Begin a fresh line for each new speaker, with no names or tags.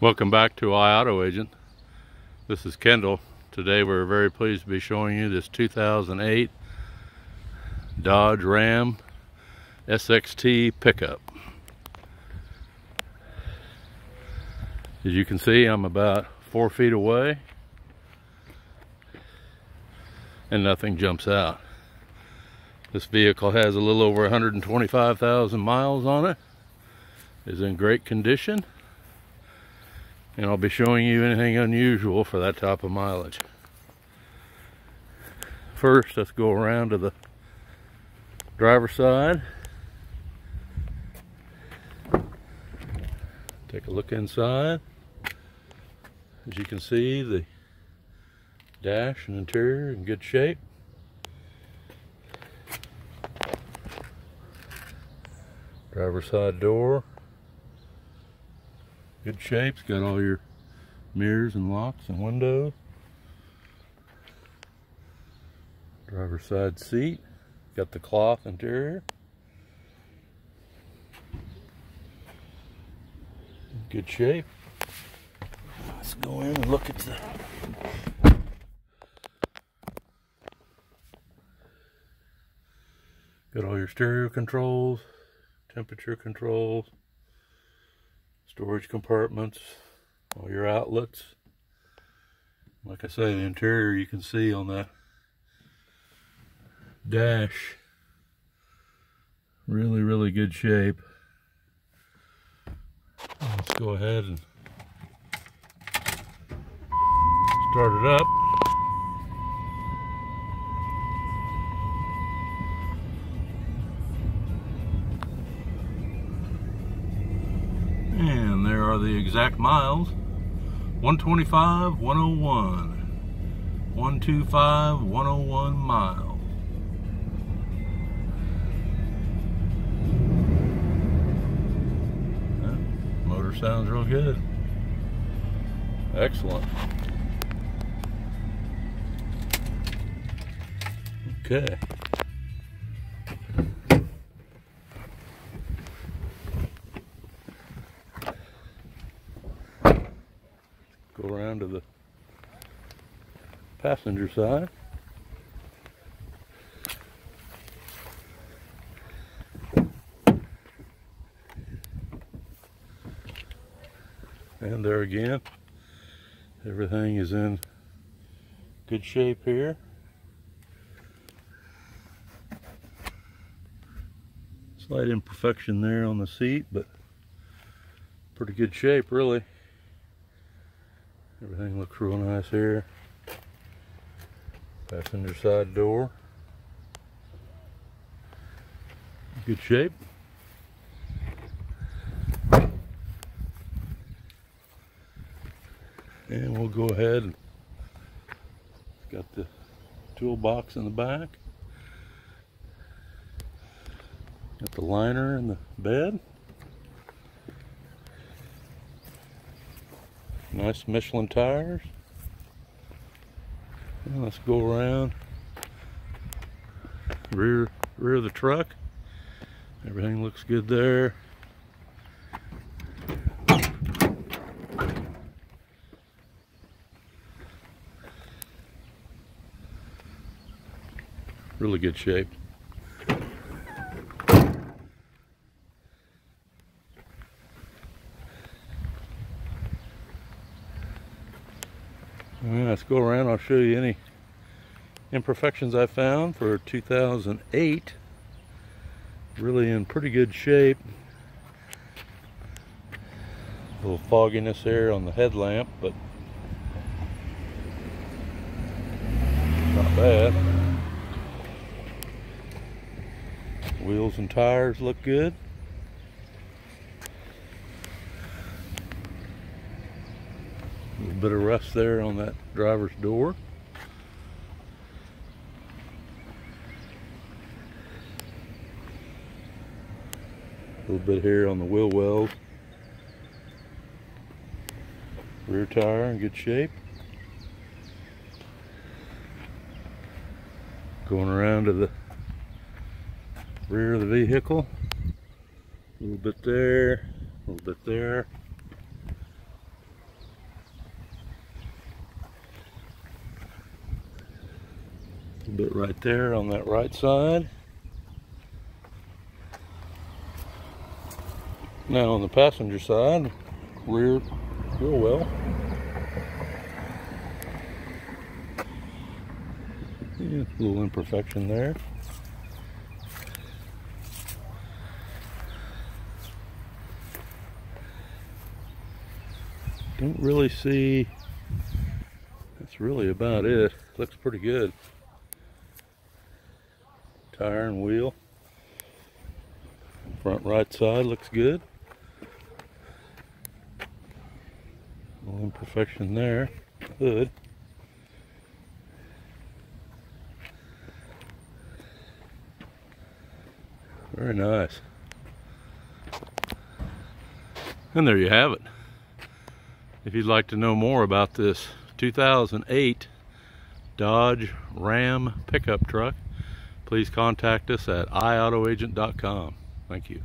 Welcome back to iAuto Agent. This is Kendall. Today we're very pleased to be showing you this 2008 Dodge Ram SXT pickup. As you can see, I'm about four feet away and nothing jumps out. This vehicle has a little over 125,000 miles on it. Is in great condition and I'll be showing you anything unusual for that type of mileage. First, let's go around to the driver's side. Take a look inside. As you can see, the dash and interior in good shape. Driver's side door good shape. It's got all your mirrors and locks and windows. Driver's side seat. Got the cloth interior. Good shape. Let's go in and look at the Got all your stereo controls, temperature controls, storage compartments, all your outlets. Like I say, the interior you can see on that dash. Really, really good shape. Let's go ahead and start it up. Are the exact miles. 125, 101. 125, 101 miles. motor sounds real good. Excellent. Okay. Go around to the passenger side. And there again, everything is in good shape here. Slight imperfection there on the seat, but pretty good shape really. Everything looks real nice here. Passenger side door. Good shape. And we'll go ahead and got the toolbox in the back. Got the liner in the bed. Nice Michelin tires. Let's go around rear rear of the truck. Everything looks good there. Really good shape. Go around. I'll show you any imperfections I found for 2008. Really in pretty good shape. A little fogginess there on the headlamp, but not bad. Wheels and tires look good. Bit of rust there on that driver's door. A little bit here on the wheel wells. Rear tire in good shape. Going around to the rear of the vehicle. A little bit there, a little bit there. Bit right there on that right side. Now on the passenger side, rear real well. Yeah, little imperfection there. Don't really see, that's really about it. Looks pretty good. Tire and wheel. Front right side looks good. little imperfection there. Hood. Very nice. And there you have it. If you'd like to know more about this 2008 Dodge Ram pickup truck, please contact us at iautoagent.com. Thank you.